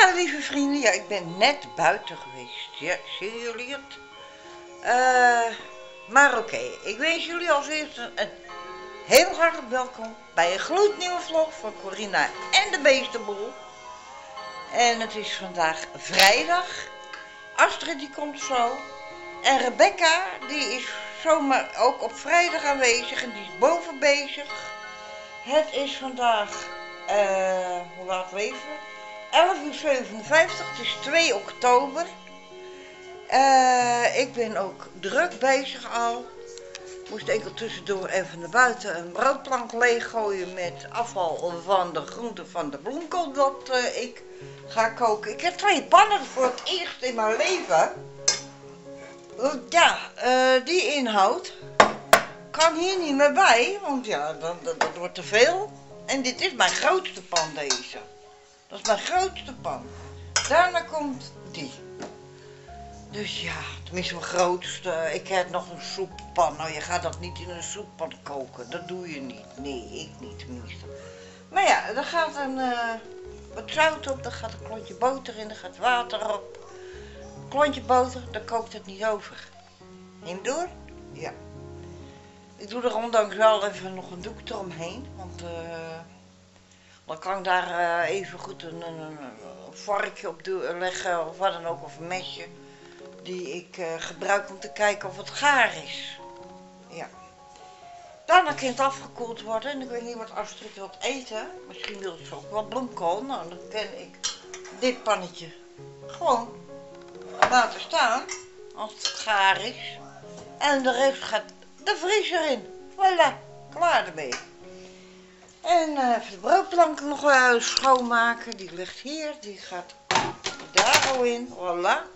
Ja, lieve vrienden, ja, ik ben net buiten geweest. Ja, zien jullie het? Eh, maar oké, ik wens jullie als eerste een heel hartelijk welkom bij een gloednieuwe vlog van Corina en de Beestenboel. En het is vandaag vrijdag. Astrid die komt zo. En Rebecca die is zomaar ook op vrijdag aanwezig en die is boven bezig. Het is vandaag, eh, hoe laat we? 11 uur 57, het is 2 oktober. Eh, ik ben ook druk bezig al. Moest enkel tussendoor even naar buiten een broodplank leeggooien met afval van de groenten van de bloemkool dat eh, ik ga koken. Ik heb twee pannen voor het eerst in mijn leven. Ja, eh, die inhoud kan hier niet meer bij, want ja, dat, dat wordt te veel. En dit is mijn grootste pan deze. Dat is mijn grootste pan. Daarna komt die. Dus ja, tenminste mijn grootste. Ik heb nog een soeppan. Nou, je gaat dat niet in een soeppan koken. Dat doe je niet. Nee, ik niet tenminste. Maar ja, er gaat een, eh, wat zout op, er gaat een klontje boter in, er gaat water op. Klontje boter, dan kookt het niet over. Neem door? Ja. Ik doe er ondanks wel even nog een doek eromheen, want eh, dan kan ik daar eh, even goed een, een, varkje op leggen of wat dan ook, of een mesje. Die ik eh, gebruik om te kijken of het gaar is. Ja. Daarna kan het afgekoeld worden en ik weet niet wat Astrid wilt eten. Misschien wil ze ook wat bloemkool. Nou, dan kan ik dit pannetje gewoon laten staan als het gaar is. En de rest gaat de vriezer in. Voilà, klaar ermee. En eh, even de broodplank nog schoonmaken. Die ligt hier. Die gaat daar al in. Voilà.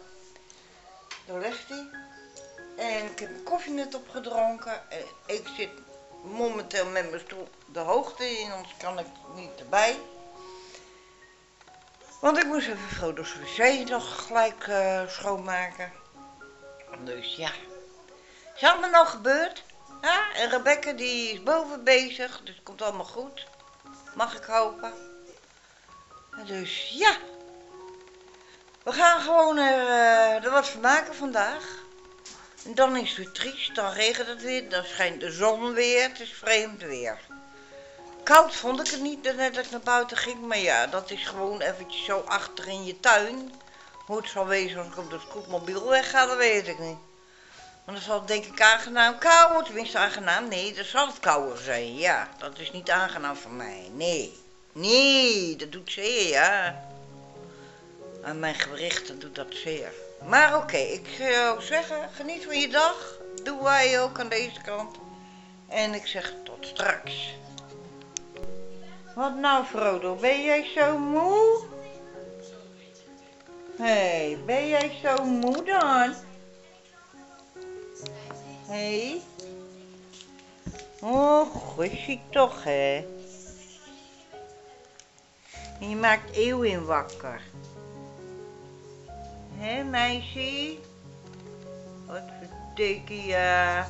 Daar ligt die. En ik heb mijn koffie net opgedronken. En ik zit momenteel met mijn stoel de hoogte in, anders kan ik niet erbij. Want ik moest even Frodo's wc nog gelijk eh, schoonmaken. Dus ja. Is allemaal nog gebeurd? Ja, en Rebecca die is boven bezig, dus het komt allemaal goed. Mag ik hopen. Dus ja. We gaan gewoon er, eh, er wat van maken vandaag. En dan is het weer triest, dan regent het weer, dan schijnt de zon weer, het is vreemd weer. Koud vond ik het niet net dat ik naar buiten ging, maar ja, dat is gewoon eventjes zo achter in je tuin. Hoe het zal wezen als ik op de scootmobiel wegga, dat weet ik niet. Want dan zal het denk ik aangenaam koud, tenminste aangenaam, nee, dan zal het kouder zijn, ja. Dat is niet aangenaam voor mij, nee. Nee, dat doet zeer, ja. Aan mijn gewrichten doet dat zeer. Maar oké, ik zou zeggen, geniet van je dag. Doe wij ook aan deze kant. En ik zeg tot straks. Wat nou, Frodo? Ben jij zo moe? Hé, hey, ben jij zo moe dan? Hé? Hey? Oh, gussie toch, hè? Je maakt Eeuwin wakker. Hé, meisje? Wat verdikkie, ja.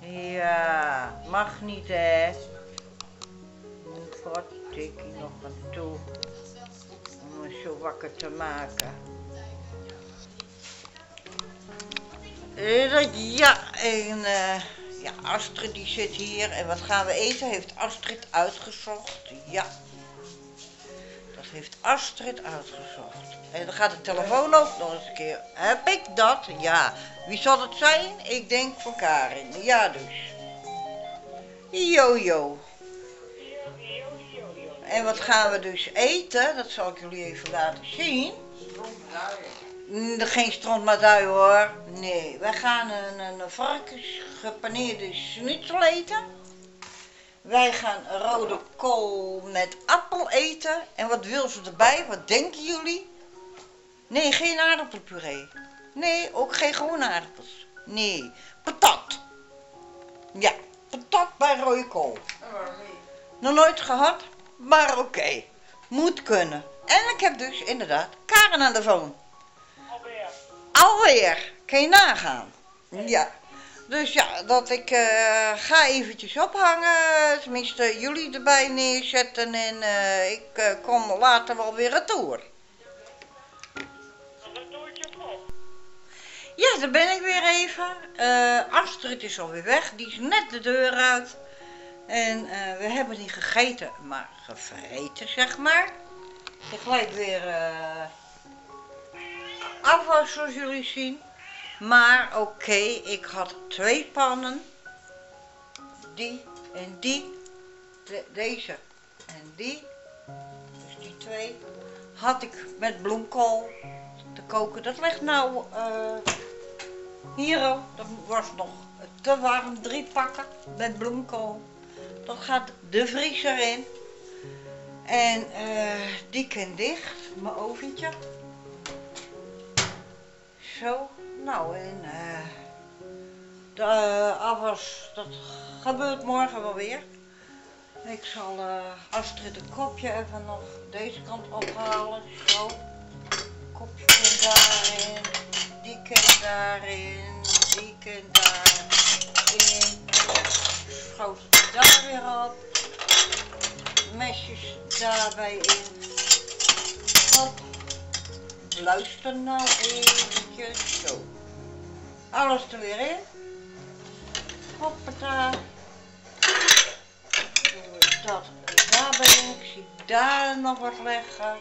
Ja, mag niet, hè? Wat tikkie nog aan toe. Om me zo wakker te maken. Ja, en eh, ja, Astrid die zit hier. En wat gaan we eten? Heeft Astrid uitgezocht? Ja. Dat heeft Astrid uitgezocht. En dan gaat de telefoon ook nog eens een keer. Heb ik dat? Ja. Wie zal het zijn? Ik denk voor Karin. Ja dus. Jojo. En wat gaan we dus eten? Dat zal ik jullie even laten zien. Geen strontmadui hoor. Nee, wij gaan een, een varkens gepaneerde schnitzel eten. Wij gaan rode kool met appel eten. En wat wil ze erbij? Wat denken jullie? Nee, geen aardappelpuree. Nee, ook geen groene aardappels. Nee, patat. Ja, patat bij rode kool. Nog nooit gehad, maar oké. Moet kunnen. En ik heb dus inderdaad Karen aan de phone. Alweer. Kan je nagaan. Ja. Dus ja, dat ik eh, ga eventjes ophangen, tenminste jullie erbij neerzetten en eh, ik eh, kom later wel weer retour. Ja, daar ben ik weer even. Astrid is alweer weg, die is net de deur uit. En we hebben niet gegeten, maar gevreten, zeg maar. Ik gelijk weer afwas, zoals jullie zien. Maar oké, ik had twee pannen. Die en die. De, deze en die. Dus die twee. Had ik met bloemkool te koken. Dat ligt nou uh, hier. Dat was nog te warm. Drie pakken met bloemkool. Dat gaat de vriezer in. En uh, die kan dicht. Mijn oventje. Nou, en uh, de uh, afwas, dat gebeurt morgen wel weer. Ik zal uh, Astrid een kopje even nog deze kant ophalen. Zo. Kopje daarin. Die kan daarin. Die kan daarin. Schoot daar weer op. Mesjes daarbij in. Hop. Luister nou eventjes. Zo. Alles er weer in. Hoppata. Doe ik dat daarbij in. Ik zie daar nog wat leggen.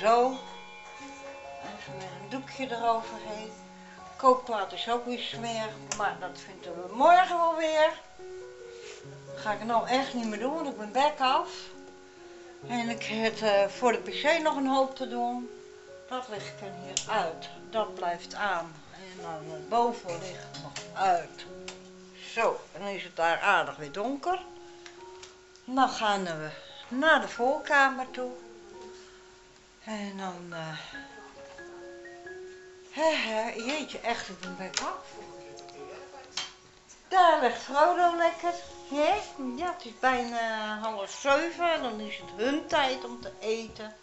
Zo. Even weer een doekje eroverheen. Kookplaat is ook weer smerig, maar dat vinden we morgen wel weer. Dat ga ik nou echt niet meer doen, want ik ben bek af. En ik heb uh, voor de pc nog een hoop te doen. Dat ligt er hier uit. Dat blijft aan. En dan het boven ligt nog uit. Zo, en dan is het daar aardig weer donker. Dan gaan we naar de voorkamer toe. En dan... He, jeetje, echt, ik ben bek af. Daar ligt Frodo lekker. He? Ja, het is bijna half zeven. En dan is het hun tijd om te eten.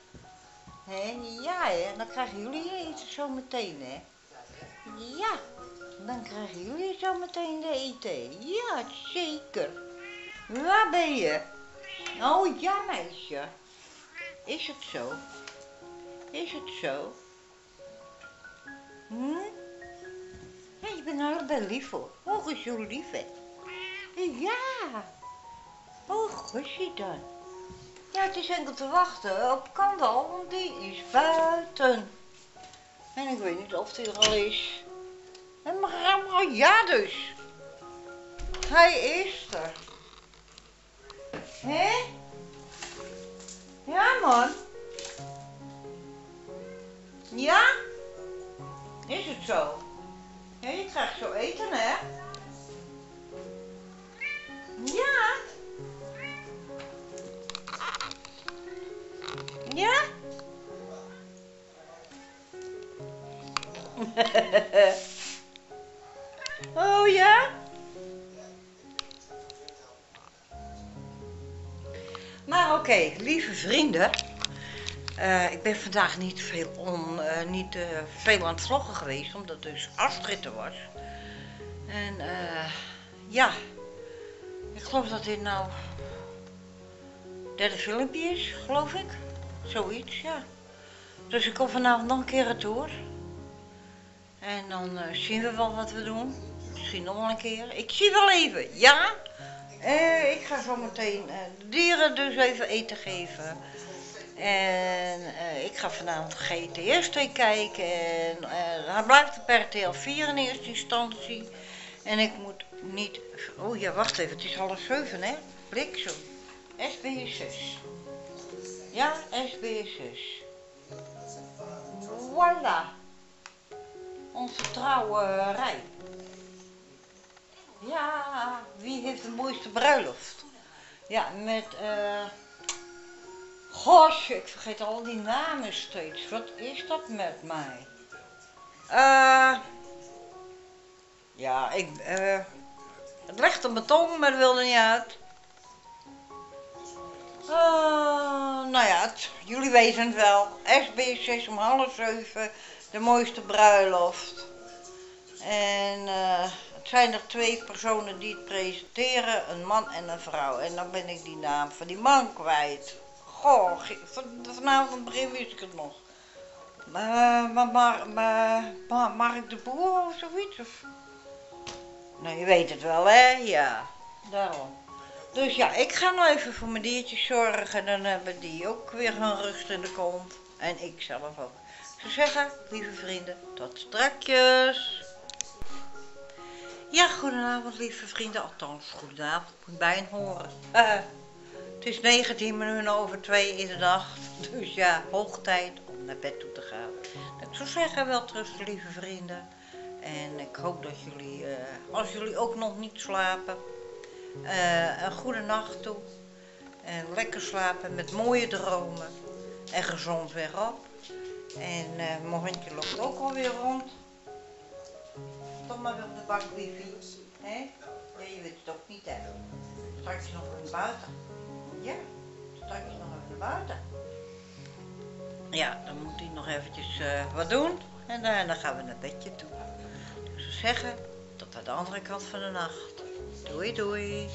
He? Ja, hè? dan krijgen jullie eten zo meteen, hè? Ja, dan krijgen jullie zo meteen de eten. Ja, zeker. Waar ben je? Oh ja, meisje. Is het zo? Is het zo? Hm? Je bent allebei lief hoor. Oh, is zo hè? Ja. Oh, gusje dan. Ja, het is enkel te wachten op Kandal, want die is buiten. En ik weet niet of hij er al is. En maar ja dus. Hij is er. Hé? Ja, man. Ja? Is het zo? Ja, je krijgt zo eten, hè? Ja? Ja? oh ja? Maar oké, lieve vrienden. Uh, ik ben vandaag niet veel, on, uh, niet, uh, veel aan het vloggen geweest, omdat dus Astrid er was. En ja, ik geloof dat dit nou derde filmpje is, geloof ik. Zoiets, ja. Dus ik kom vanavond nog een keer retour. En dan zien we wel wat we doen. Misschien nog wel een keer. Ik zie wel even, ja. Ik ga zo meteen de dieren dus even eten geven. En ik ga vanavond GTS 2 kijken. En hij blijft op RTL 4 in eerste instantie. En ik moet niet... Oh ja, wacht even. Het is half zeven, hè? Bliksem. SBS 6. Ja, SBS6. Voilà. Onze trouwe rij. Ja, wie heeft de mooiste bruiloft? Ja, met, eh... Gosh, ik vergeet al die namen steeds. Wat is dat met mij? Eh... ja, ik, eh... het legt op mijn tong, maar dat wilde niet uit. Uh, nou ja, jullie weten het wel. SB6 om half zeven, de mooiste bruiloft. En uh, het zijn er twee personen die het presenteren, een man en een vrouw. En dan ben ik die naam van die man kwijt. Van, vanavond begin wist ik het nog. Maar, maar, maar, maar, maar Mark de Boer of zoiets? Nou, je weet het wel, hè? Ja, daarom. Dus ja, ik ga nou even voor mijn diertjes zorgen. Dan hebben die ook weer een rust in de kont. En ik zelf ook. Ik zou zeggen, lieve vrienden, tot strakjes. Ja, goedenavond, lieve vrienden. Althans, goedenavond, moet bij horen. Eh, het is 19 minuten over 2 in de nacht. Dus ja, hoog tijd om naar bed toe te gaan. Ik zou zeggen, wel terug, lieve vrienden. En ik hoop dat jullie, eh, als jullie ook nog niet slapen, eh, een goede nacht toe. En lekker slapen met mooie dromen. En gezond weer op. En uh, loopt ook alweer rond. Toch maar op de bank wifi. Hè? Ja, je weet het ook niet hè. Straks nog naar buiten. Ja, straks nog even buiten. Ja, dan moet hij nog eventjes uh, wat doen. En uh, dan gaan we naar bedje toe. Dus zeggen, tot aan de andere kant van de nacht. Doei doei.